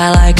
I like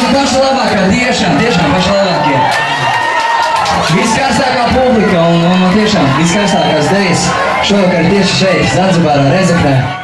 Esat paši labākie, tiešām, tiešām paši labākie. Viskarstākā publika un, un, un tiešām viskarstākās dejas šovakar tieši šeit, Zanzibārā, Rezeknē.